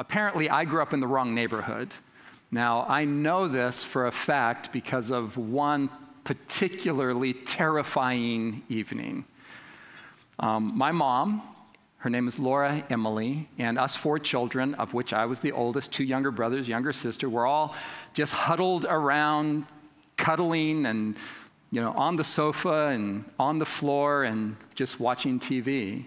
Apparently, I grew up in the wrong neighborhood. Now, I know this for a fact because of one particularly terrifying evening. Um, my mom, her name is Laura Emily, and us four children, of which I was the oldest, two younger brothers, younger sister, were all just huddled around, cuddling and you know, on the sofa and on the floor and just watching TV.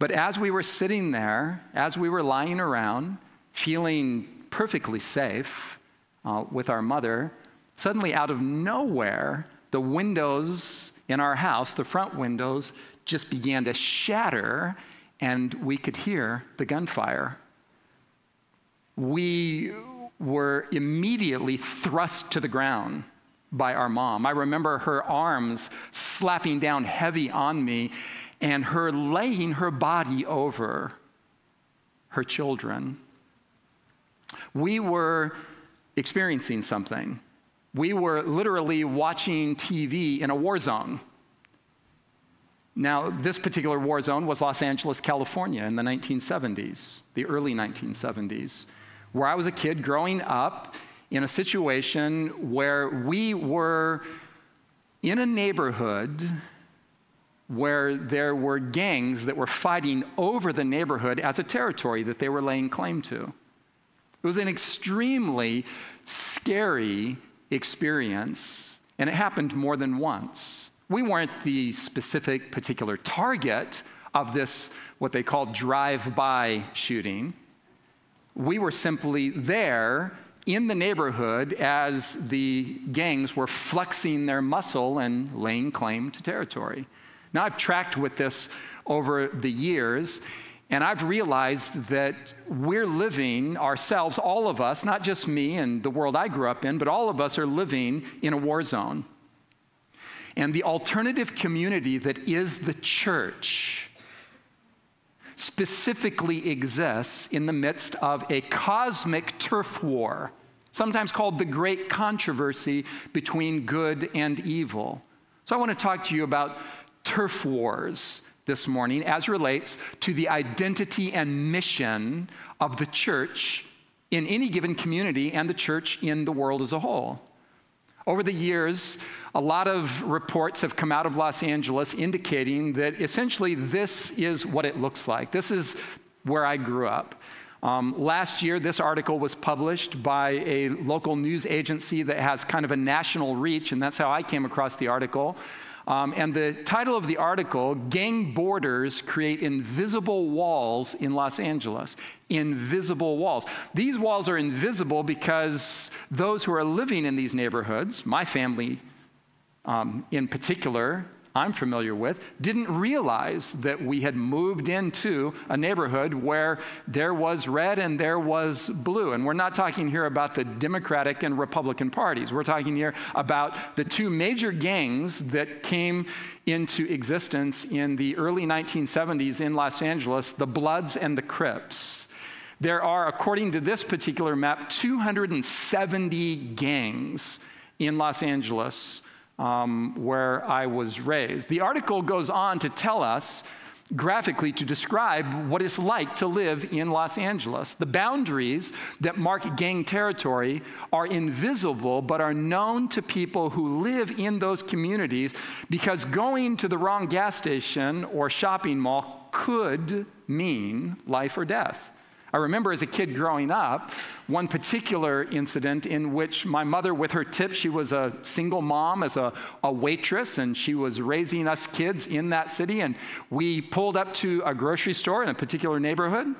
But as we were sitting there, as we were lying around, feeling perfectly safe uh, with our mother, suddenly out of nowhere, the windows in our house, the front windows, just began to shatter, and we could hear the gunfire. We were immediately thrust to the ground by our mom. I remember her arms slapping down heavy on me and her laying her body over her children. We were experiencing something. We were literally watching TV in a war zone. Now, this particular war zone was Los Angeles, California in the 1970s, the early 1970s, where I was a kid growing up in a situation where we were in a neighborhood where there were gangs that were fighting over the neighborhood as a territory that they were laying claim to. It was an extremely scary experience, and it happened more than once. We weren't the specific particular target of this, what they call drive by shooting. We were simply there in the neighborhood as the gangs were flexing their muscle and laying claim to territory. Now, I've tracked with this over the years, and I've realized that we're living ourselves, all of us, not just me and the world I grew up in, but all of us are living in a war zone. And the alternative community that is the church specifically exists in the midst of a cosmic turf war, sometimes called the great controversy between good and evil. So I want to talk to you about turf wars this morning as relates to the identity and mission of the church in any given community and the church in the world as a whole. Over the years, a lot of reports have come out of Los Angeles indicating that essentially this is what it looks like. This is where I grew up. Um, last year, this article was published by a local news agency that has kind of a national reach, and that's how I came across the article. Um, and the title of the article Gang Borders Create Invisible Walls in Los Angeles. Invisible walls. These walls are invisible because those who are living in these neighborhoods, my family um, in particular, I'm familiar with didn't realize that we had moved into a neighborhood where there was red and there was blue. And we're not talking here about the Democratic and Republican parties. We're talking here about the two major gangs that came into existence in the early 1970s in Los Angeles the Bloods and the Crips. There are, according to this particular map, 270 gangs in Los Angeles um, where I was raised. The article goes on to tell us graphically to describe what it's like to live in Los Angeles. The boundaries that mark gang territory are invisible but are known to people who live in those communities because going to the wrong gas station or shopping mall could mean life or death. I remember as a kid growing up, one particular incident in which my mother, with her tips, she was a single mom as a, a waitress, and she was raising us kids in that city. And we pulled up to a grocery store in a particular neighborhood.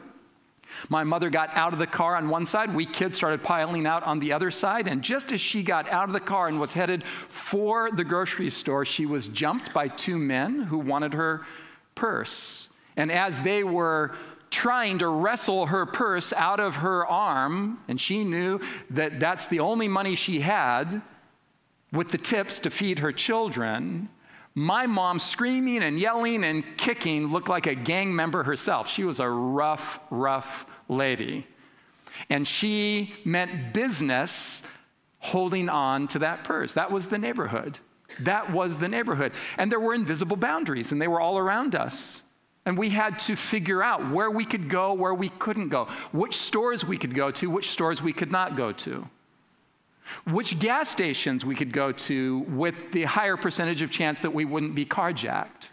My mother got out of the car on one side. We kids started piling out on the other side. And just as she got out of the car and was headed for the grocery store, she was jumped by two men who wanted her purse. And as they were trying to wrestle her purse out of her arm, and she knew that that's the only money she had with the tips to feed her children. My mom, screaming and yelling and kicking, looked like a gang member herself. She was a rough, rough lady. And she meant business holding on to that purse. That was the neighborhood. That was the neighborhood. And there were invisible boundaries, and they were all around us. And we had to figure out where we could go, where we couldn't go, which stores we could go to, which stores we could not go to, which gas stations we could go to with the higher percentage of chance that we wouldn't be carjacked.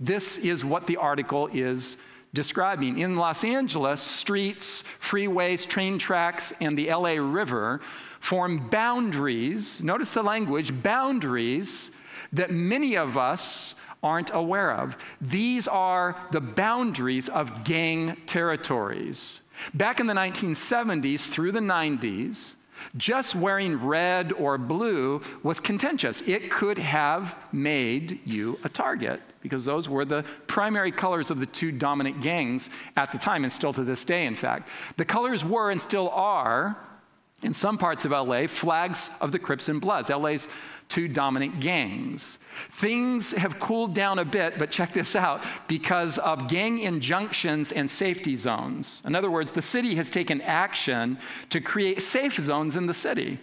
This is what the article is describing. In Los Angeles, streets, freeways, train tracks, and the LA River form boundaries, notice the language, boundaries that many of us aren't aware of. These are the boundaries of gang territories. Back in the 1970s through the 90s, just wearing red or blue was contentious. It could have made you a target because those were the primary colors of the two dominant gangs at the time, and still to this day, in fact. The colors were and still are, in some parts of LA, flags of the Crips and Bloods, LA's two dominant gangs. Things have cooled down a bit, but check this out because of gang injunctions and safety zones. In other words, the city has taken action to create safe zones in the city.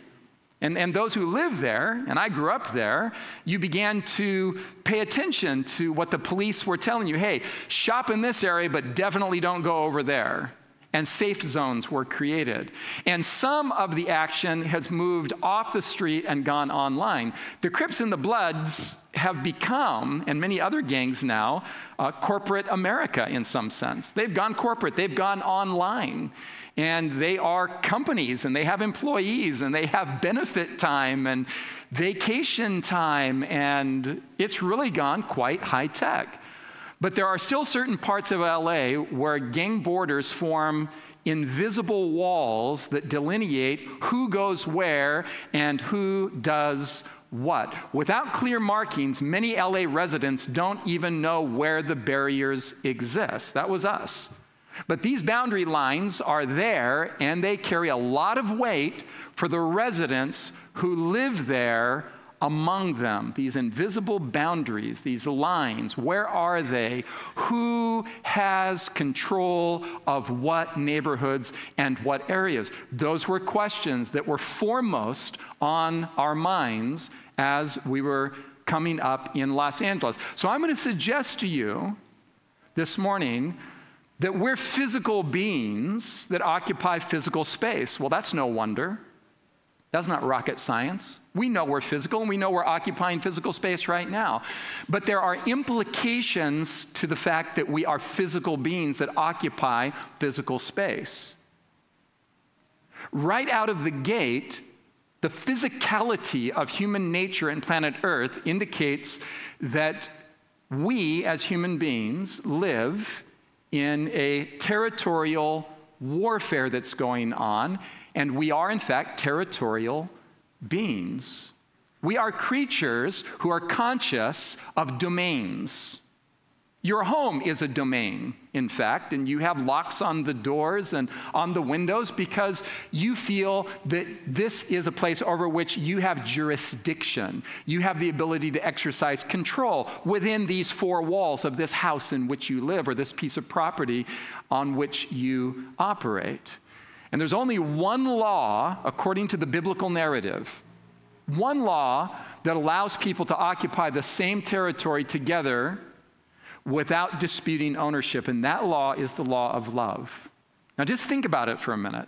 And, and those who live there, and I grew up there, you began to pay attention to what the police were telling you. Hey, shop in this area, but definitely don't go over there. And safe zones were created. And some of the action has moved off the street and gone online. The Crips and the Bloods have become, and many other gangs now, uh, corporate America in some sense. They've gone corporate, they've gone online and they are companies and they have employees and they have benefit time and vacation time, and it's really gone quite high tech. But there are still certain parts of LA where gang borders form invisible walls that delineate who goes where and who does what. Without clear markings, many LA residents don't even know where the barriers exist. That was us. But these boundary lines are there and they carry a lot of weight for the residents who live there among them. These invisible boundaries, these lines, where are they? Who has control of what neighborhoods and what areas? Those were questions that were foremost on our minds as we were coming up in Los Angeles. So I'm going to suggest to you this morning that we're physical beings that occupy physical space. Well, that's no wonder. That's not rocket science. We know we're physical and we know we're occupying physical space right now. But there are implications to the fact that we are physical beings that occupy physical space. Right out of the gate, the physicality of human nature and planet Earth indicates that we as human beings live in a territorial warfare that's going on, and we are, in fact, territorial beings. We are creatures who are conscious of domains. Your home is a domain, in fact, and you have locks on the doors and on the windows because you feel that this is a place over which you have jurisdiction. You have the ability to exercise control within these four walls of this house in which you live or this piece of property on which you operate. And there's only one law, according to the biblical narrative, one law that allows people to occupy the same territory together without disputing ownership, and that law is the law of love. Now, just think about it for a minute.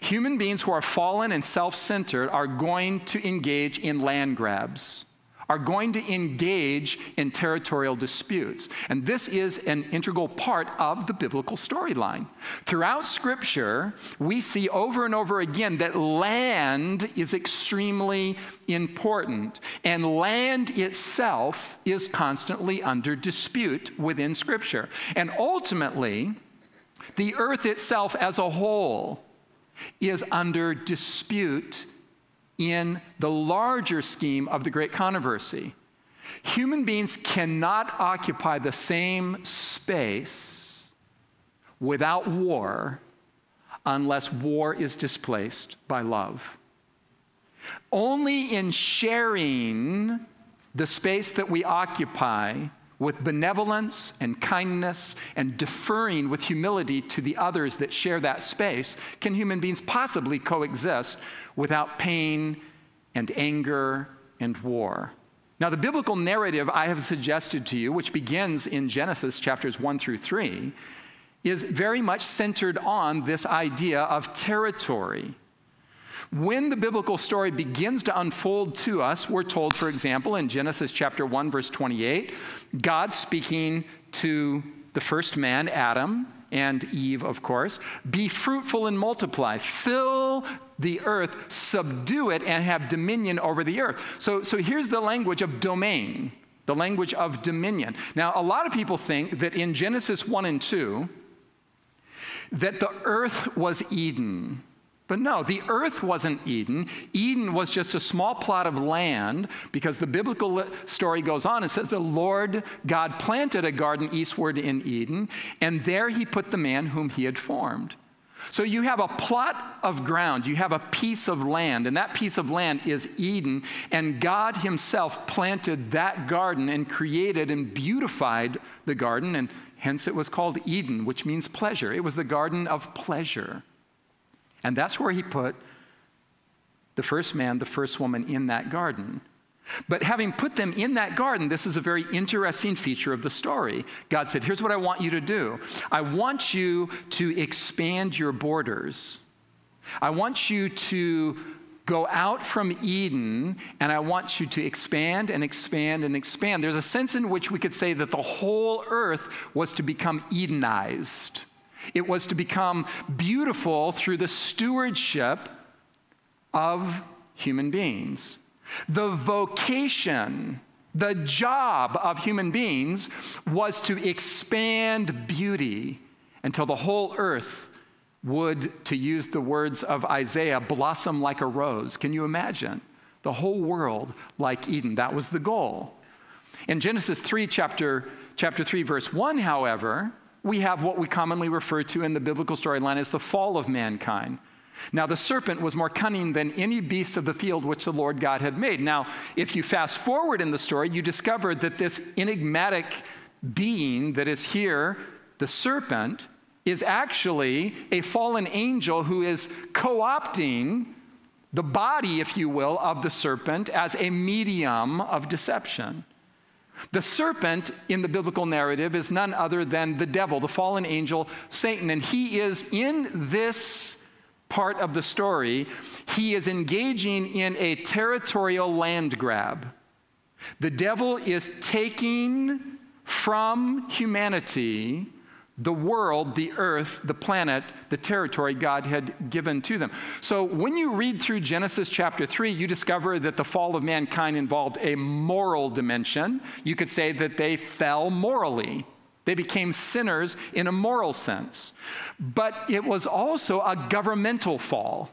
Human beings who are fallen and self centered are going to engage in land grabs are going to engage in territorial disputes. And this is an integral part of the biblical storyline. Throughout Scripture, we see over and over again that land is extremely important, and land itself is constantly under dispute within Scripture. And ultimately, the earth itself as a whole is under dispute in the larger scheme of the great controversy. Human beings cannot occupy the same space without war unless war is displaced by love. Only in sharing the space that we occupy with benevolence and kindness and deferring with humility to the others that share that space, can human beings possibly coexist without pain and anger and war? Now, the biblical narrative I have suggested to you, which begins in Genesis chapters 1 through 3, is very much centered on this idea of territory. When the biblical story begins to unfold to us, we're told, for example, in Genesis chapter 1, verse 28, God speaking to the first man, Adam, and Eve, of course. Be fruitful and multiply. Fill the earth, subdue it, and have dominion over the earth. So, so here's the language of domain, the language of dominion. Now, a lot of people think that in Genesis 1 and 2, that the earth was Eden. But no, the earth wasn't Eden. Eden was just a small plot of land because the biblical story goes on. It says the Lord God planted a garden eastward in Eden, and there he put the man whom he had formed. So you have a plot of ground, you have a piece of land, and that piece of land is Eden, and God Himself planted that garden and created and beautified the garden, and hence it was called Eden, which means pleasure. It was the garden of pleasure. And that's where he put the first man, the first woman in that garden. But having put them in that garden, this is a very interesting feature of the story. God said, Here's what I want you to do I want you to expand your borders. I want you to go out from Eden and I want you to expand and expand and expand. There's a sense in which we could say that the whole earth was to become Edenized. It was to become beautiful through the stewardship of human beings. The vocation, the job of human beings was to expand beauty until the whole earth would, to use the words of Isaiah, blossom like a rose. Can you imagine? The whole world like Eden. That was the goal. In Genesis 3, chapter, chapter 3, verse 1, however, we have what we commonly refer to in the biblical storyline as the fall of mankind. Now, the serpent was more cunning than any beast of the field which the Lord God had made. Now, if you fast forward in the story, you discover that this enigmatic being that is here, the serpent, is actually a fallen angel who is co opting the body, if you will, of the serpent as a medium of deception. The serpent in the biblical narrative is none other than the devil, the fallen angel, Satan. And he is in this part of the story, he is engaging in a territorial land grab. The devil is taking from humanity the world, the earth, the planet, the territory God had given to them. So when you read through Genesis chapter 3, you discover that the fall of mankind involved a moral dimension. You could say that they fell morally. They became sinners in a moral sense. But it was also a governmental fall.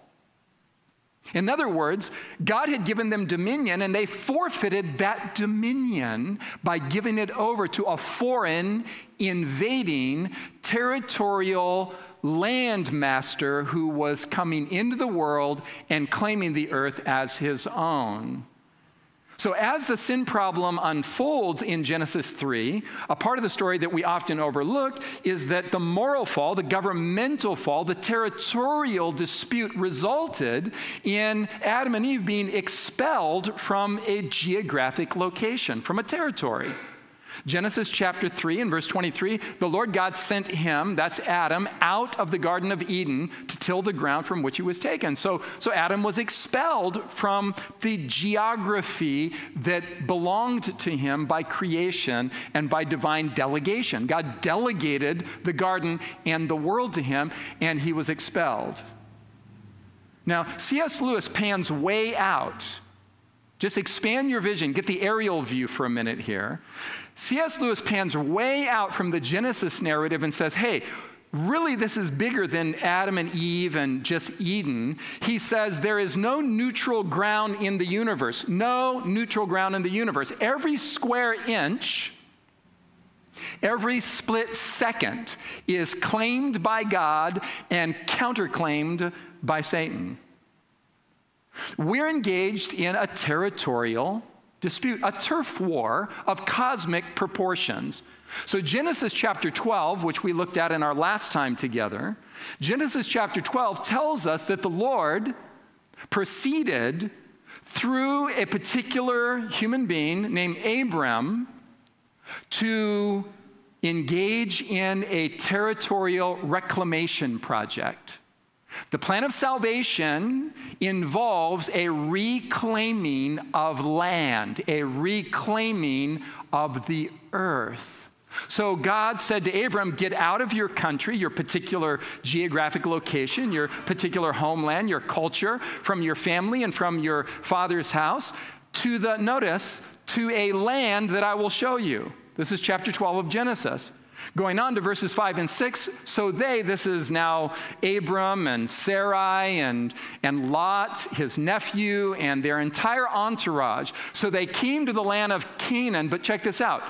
In other words, God had given them dominion and they forfeited that dominion by giving it over to a foreign, invading, territorial landmaster who was coming into the world and claiming the earth as his own. So, as the sin problem unfolds in Genesis 3, a part of the story that we often overlook is that the moral fall, the governmental fall, the territorial dispute resulted in Adam and Eve being expelled from a geographic location, from a territory. Genesis chapter 3 and verse 23 the Lord God sent him, that's Adam, out of the Garden of Eden to till the ground from which he was taken. So, so Adam was expelled from the geography that belonged to him by creation and by divine delegation. God delegated the garden and the world to him, and he was expelled. Now, C.S. Lewis pans way out. Just expand your vision, get the aerial view for a minute here. C.S. Lewis pans way out from the Genesis narrative and says, hey, really this is bigger than Adam and Eve and just Eden. He says there is no neutral ground in the universe. No neutral ground in the universe. Every square inch, every split second is claimed by God and counterclaimed by Satan. We're engaged in a territorial dispute, a turf war of cosmic proportions. So, Genesis chapter 12, which we looked at in our last time together, Genesis chapter 12 tells us that the Lord proceeded through a particular human being named Abram to engage in a territorial reclamation project. The plan of salvation involves a reclaiming of land, a reclaiming of the earth. So God said to Abram, Get out of your country, your particular geographic location, your particular homeland, your culture, from your family and from your father's house, to the, notice, to a land that I will show you. This is chapter 12 of Genesis. Going on to verses 5 and 6, so they, this is now Abram and Sarai and, and Lot, his nephew, and their entire entourage. So they came to the land of Canaan, but check this out.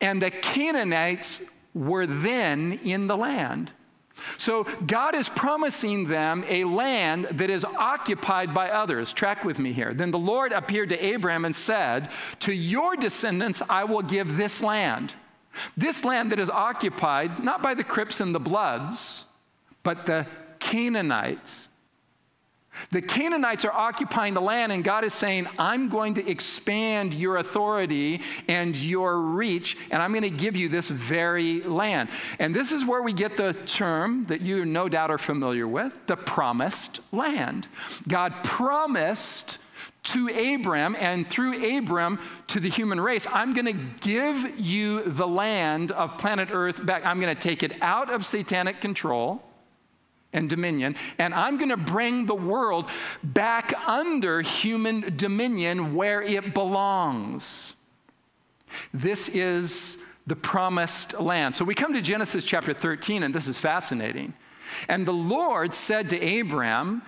And the Canaanites were then in the land. So God is promising them a land that is occupied by others. Track with me here. Then the Lord appeared to Abraham and said, To your descendants I will give this land. This land that is occupied not by the Crips and the Bloods, but the Canaanites. The Canaanites are occupying the land, and God is saying, I'm going to expand your authority and your reach, and I'm going to give you this very land. And this is where we get the term that you no doubt are familiar with the promised land. God promised to Abram and through Abram to the human race. I'm going to give you the land of planet Earth back. I'm going to take it out of satanic control and dominion, and I'm going to bring the world back under human dominion where it belongs. This is the promised land. So we come to Genesis chapter 13, and this is fascinating. And the Lord said to Abram,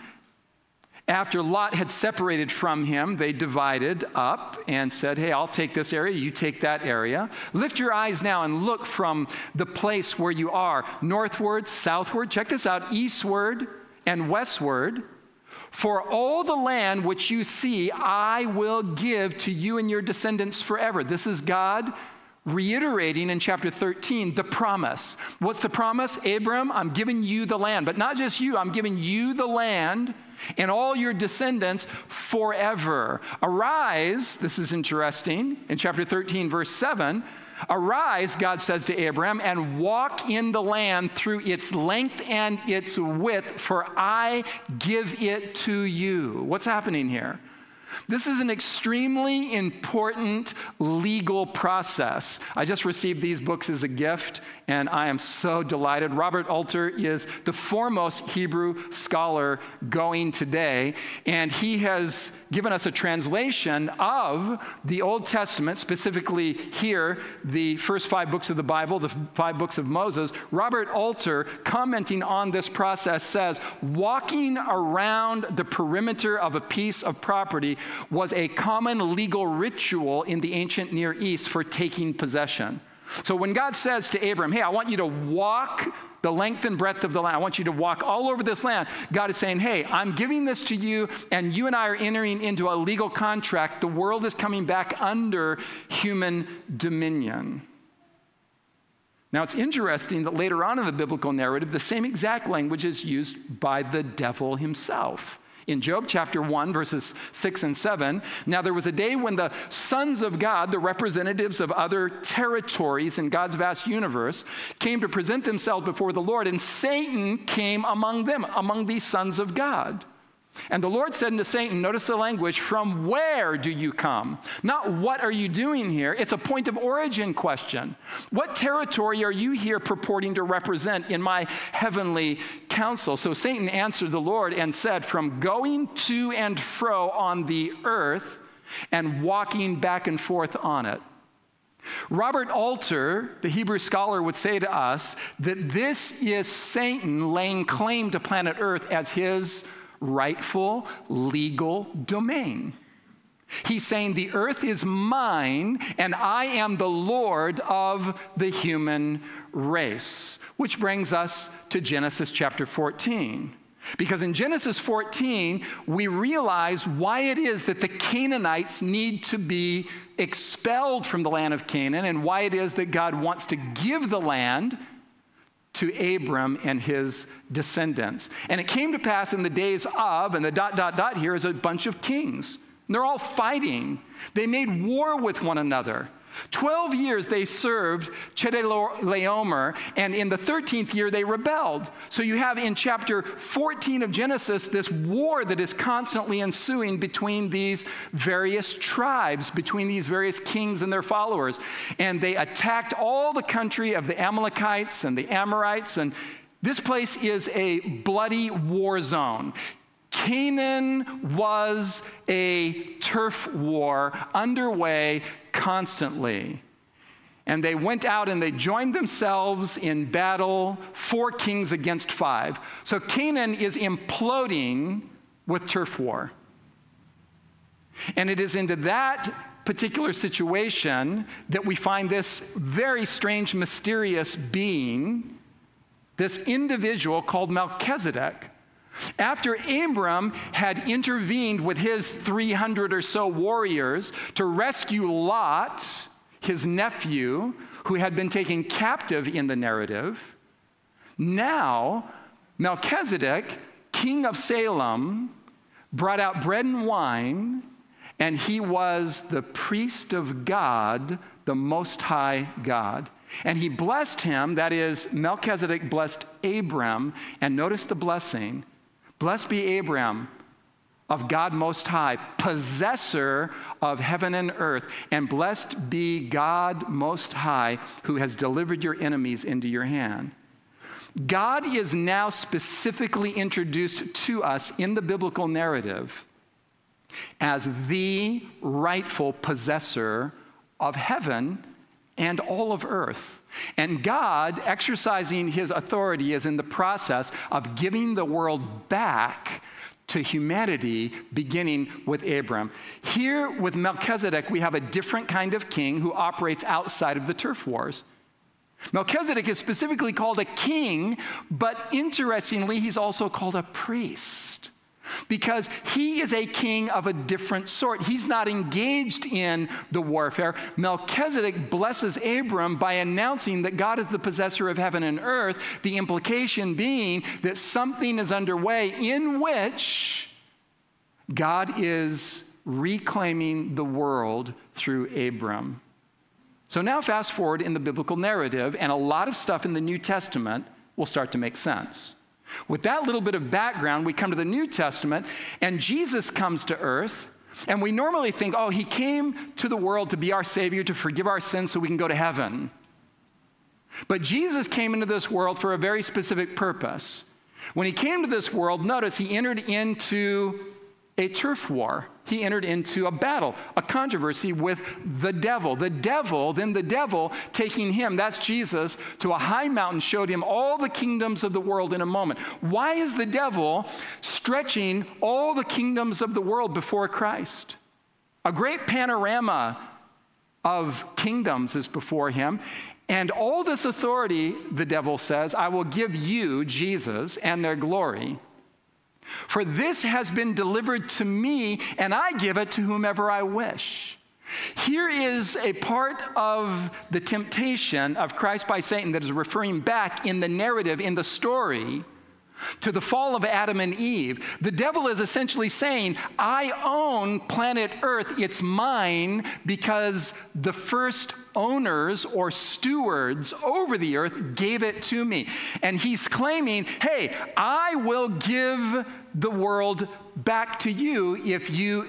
after Lot had separated from him, they divided up and said, Hey, I'll take this area, you take that area. Lift your eyes now and look from the place where you are northward, southward, check this out, eastward and westward. For all the land which you see, I will give to you and your descendants forever. This is God reiterating in chapter 13 the promise. What's the promise? Abram, I'm giving you the land, but not just you, I'm giving you the land and all your descendants forever. Arise, this is interesting, in chapter 13, verse 7. Arise, God says to Abraham, and walk in the land through its length and its width, for I give it to you. What's happening here? This is an extremely important legal process. I just received these books as a gift, and I am so delighted. Robert Alter is the foremost Hebrew scholar going today, and he has given us a translation of the Old Testament, specifically here, the first five books of the Bible, the five books of Moses. Robert Alter, commenting on this process, says walking around the perimeter of a piece of property was a common legal ritual in the ancient Near East for taking possession. So when God says to Abram, Hey, I want you to walk the length and breadth of the land, I want you to walk all over this land, God is saying, Hey, I'm giving this to you, and you and I are entering into a legal contract. The world is coming back under human dominion. Now, it's interesting that later on in the biblical narrative, the same exact language is used by the devil himself. In Job chapter 1, verses 6 and 7, now there was a day when the sons of God, the representatives of other territories in God's vast universe, came to present themselves before the Lord, and Satan came among them, among these sons of God. And the Lord said unto Satan, notice the language, from where do you come? Not what are you doing here? It's a point of origin question. What territory are you here purporting to represent in my heavenly council? So Satan answered the Lord and said, From going to and fro on the earth and walking back and forth on it. Robert Alter, the Hebrew scholar, would say to us that this is Satan laying claim to planet Earth as his rightful legal domain. He's saying, The earth is mine, and I am the Lord of the human race. Which brings us to Genesis chapter 14. Because in Genesis 14, we realize why it is that the Canaanites need to be expelled from the land of Canaan and why it is that God wants to give the land to Abram and his descendants. And it came to pass in the days of, and the dot, dot, dot here is a bunch of kings. And they're all fighting. They made war with one another. Twelve years they served Chedorlaomer, and in the 13th year they rebelled. So you have in chapter 14 of Genesis this war that is constantly ensuing between these various tribes, between these various kings and their followers. And they attacked all the country of the Amalekites and the Amorites, and this place is a bloody war zone. Canaan was a turf war underway constantly. And they went out and they joined themselves in battle, four kings against five. So Canaan is imploding with turf war. And it is into that particular situation that we find this very strange, mysterious being, this individual called Melchizedek, after Abram had intervened with his 300 or so warriors to rescue Lot, his nephew, who had been taken captive in the narrative, now Melchizedek, king of Salem, brought out bread and wine, and he was the priest of God, the Most High God. And he blessed him, that is, Melchizedek blessed Abram, and notice the blessing Blessed be Abraham of God Most High, possessor of heaven and earth, and blessed be God Most High, who has delivered your enemies into your hand. God is now specifically introduced to us in the biblical narrative as the rightful possessor of heaven and all of earth. And God, exercising his authority, is in the process of giving the world back to humanity, beginning with Abram. Here with Melchizedek, we have a different kind of king who operates outside of the turf wars. Melchizedek is specifically called a king, but interestingly, he's also called a priest because he is a king of a different sort. He's not engaged in the warfare. Melchizedek blesses Abram by announcing that God is the possessor of heaven and earth, the implication being that something is underway in which God is reclaiming the world through Abram. So now, fast forward in the biblical narrative, and a lot of stuff in the New Testament will start to make sense. With that little bit of background, we come to the New Testament, and Jesus comes to earth. And we normally think, oh, he came to the world to be our Savior, to forgive our sins so we can go to heaven. But Jesus came into this world for a very specific purpose. When he came to this world, notice he entered into a turf war. He entered into a battle, a controversy with the devil. The devil, then the devil taking him, that's Jesus, to a high mountain, showed him all the kingdoms of the world in a moment. Why is the devil stretching all the kingdoms of the world before Christ? A great panorama of kingdoms is before him. And all this authority, the devil says, I will give you, Jesus, and their glory. For this has been delivered to me, and I give it to whomever I wish. Here is a part of the temptation of Christ by Satan that is referring back in the narrative, in the story, to the fall of Adam and Eve. The devil is essentially saying, I own planet Earth, it's mine because the first owners or stewards over the earth gave it to me. And he's claiming, hey, I will give the world back to you if you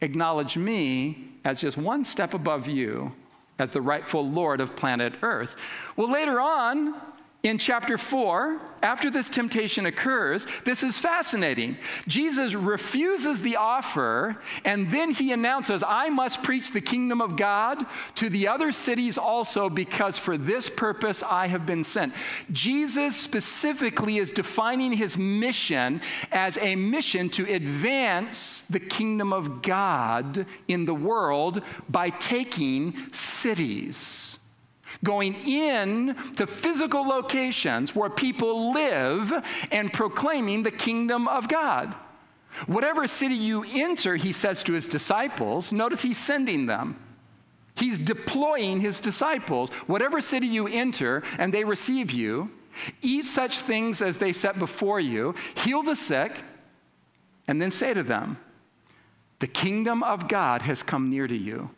acknowledge me as just one step above you as the rightful Lord of planet Earth. Well, later on, in chapter 4, after this temptation occurs, this is fascinating. Jesus refuses the offer, and then he announces, I must preach the kingdom of God to the other cities also, because for this purpose I have been sent. Jesus specifically is defining his mission as a mission to advance the kingdom of God in the world by taking cities going in to physical locations where people live and proclaiming the kingdom of God. Whatever city you enter, he says to his disciples, notice he's sending them. He's deploying his disciples. Whatever city you enter and they receive you, eat such things as they set before you, heal the sick, and then say to them, The kingdom of God has come near to you.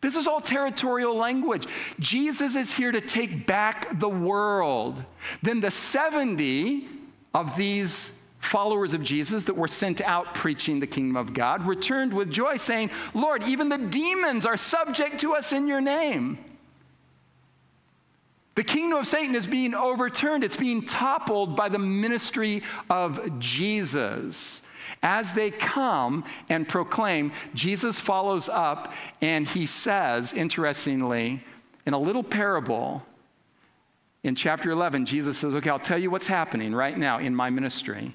This is all territorial language. Jesus is here to take back the world. Then the 70 of these followers of Jesus that were sent out preaching the kingdom of God returned with joy, saying, Lord, even the demons are subject to us in your name. The kingdom of Satan is being overturned, it's being toppled by the ministry of Jesus. As they come and proclaim, Jesus follows up and he says, interestingly, in a little parable, in chapter 11, Jesus says, Okay, I'll tell you what's happening right now in my ministry.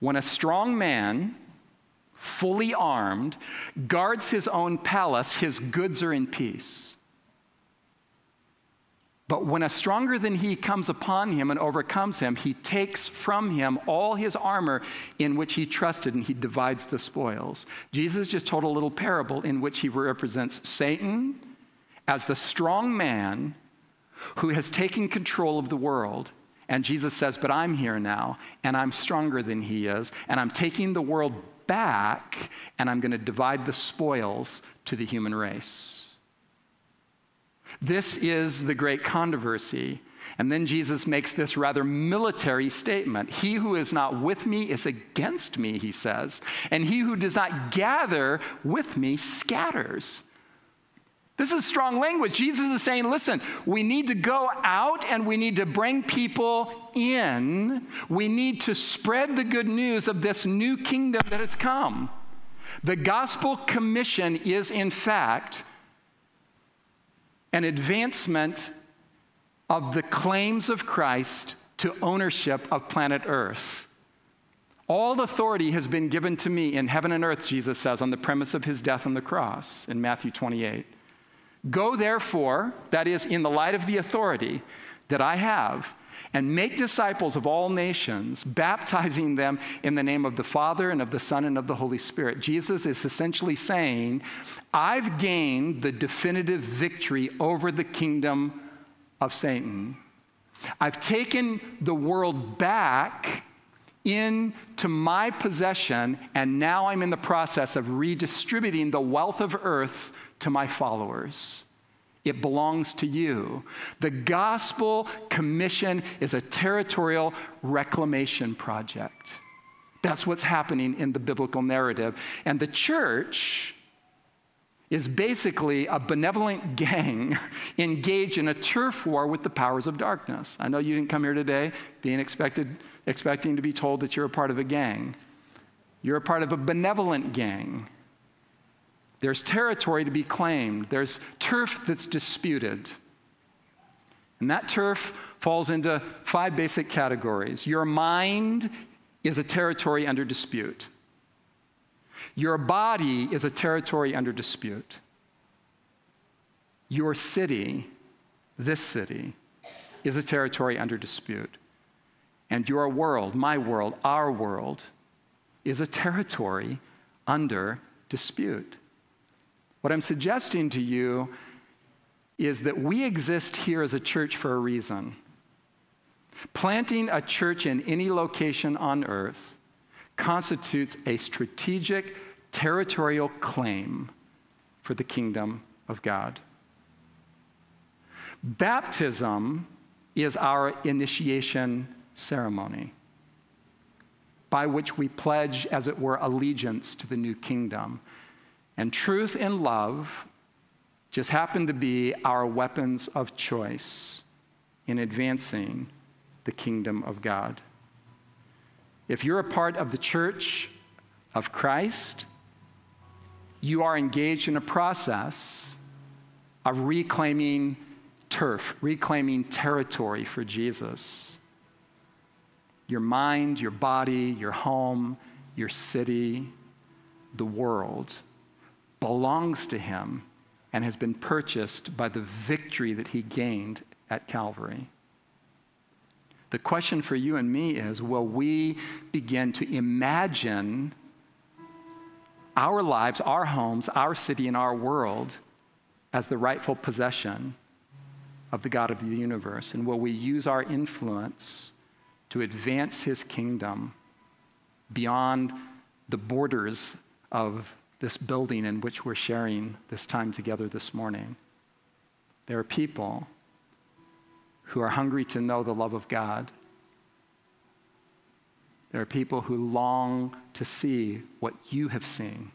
When a strong man, fully armed, guards his own palace, his goods are in peace. But when a stronger than he comes upon him and overcomes him, he takes from him all his armor in which he trusted and he divides the spoils. Jesus just told a little parable in which he represents Satan as the strong man who has taken control of the world. And Jesus says, But I'm here now, and I'm stronger than he is, and I'm taking the world back, and I'm going to divide the spoils to the human race. This is the great controversy. And then Jesus makes this rather military statement He who is not with me is against me, he says, and he who does not gather with me scatters. This is strong language. Jesus is saying, listen, we need to go out and we need to bring people in. We need to spread the good news of this new kingdom that has come. The gospel commission is, in fact, an advancement of the claims of Christ to ownership of planet Earth. All authority has been given to me in heaven and earth, Jesus says, on the premise of his death on the cross in Matthew 28. Go therefore, that is, in the light of the authority that I have, and make disciples of all nations, baptizing them in the name of the Father and of the Son and of the Holy Spirit. Jesus is essentially saying, I've gained the definitive victory over the kingdom of Satan. I've taken the world back into my possession, and now I'm in the process of redistributing the wealth of earth to my followers. It belongs to you. The gospel commission is a territorial reclamation project. That's what's happening in the biblical narrative. And the church is basically a benevolent gang engaged in a turf war with the powers of darkness. I know you didn't come here today being expected, expecting to be told that you're a part of a gang. You're a part of a benevolent gang there's territory to be claimed, there's turf that's disputed. And that turf falls into five basic categories. Your mind is a territory under dispute. Your body is a territory under dispute. Your city, this city, is a territory under dispute. And your world, my world, our world, is a territory under dispute. What I'm suggesting to you is that we exist here as a church for a reason. Planting a church in any location on earth constitutes a strategic territorial claim for the kingdom of God. Baptism is our initiation ceremony by which we pledge, as it were, allegiance to the new kingdom. And truth and love just happen to be our weapons of choice in advancing the kingdom of God. If you're a part of the church of Christ, you are engaged in a process of reclaiming turf, reclaiming territory for Jesus. Your mind, your body, your home, your city, the world belongs to him and has been purchased by the victory that he gained at Calvary. The question for you and me is will we begin to imagine our lives, our homes, our city, and our world as the rightful possession of the God of the universe? And will we use our influence to advance his kingdom beyond the borders of this building in which we're sharing this time together this morning. There are people who are hungry to know the love of God. There are people who long to see what you have seen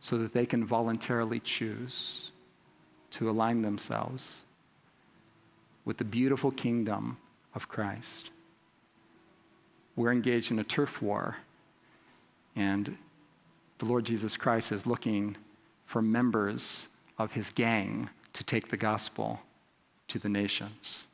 so that they can voluntarily choose to align themselves with the beautiful kingdom of Christ. We're engaged in a turf war, and the Lord Jesus Christ is looking for members of his gang to take the gospel to the nations.